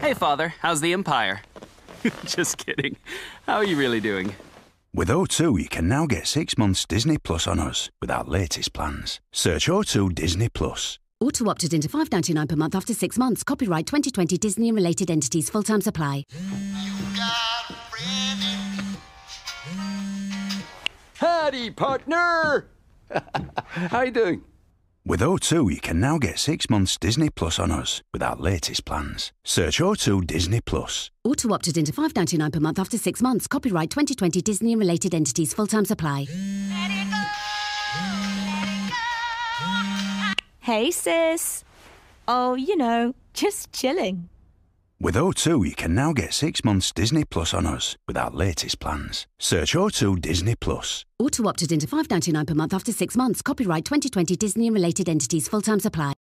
Hey, Father, how's the Empire? Just kidding. How are you really doing? With O2, you can now get six months Disney Plus on us with our latest plans. Search O2 Disney Plus. Auto opted into five ninety nine per month after six months. Copyright 2020 Disney and related entities. Full time supply. Howdy, partner! How you doing? With O2, you can now get six months Disney Plus on us with our latest plans. Search O2 Disney Plus. Auto opted into five ninety nine per month after six months. Copyright 2020 Disney and related entities. Full time supply. Hey, sis. Oh, you know, just chilling. With O2, you can now get six months Disney Plus on us with our latest plans. Search O2 Disney Plus. Auto opted into five ninety nine per month after six months. Copyright 2020 Disney and related entities. Full time supply.